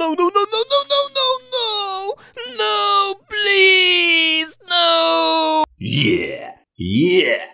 no, no, no, no, no, no, no, no! No, please, no! Yeah, yeah!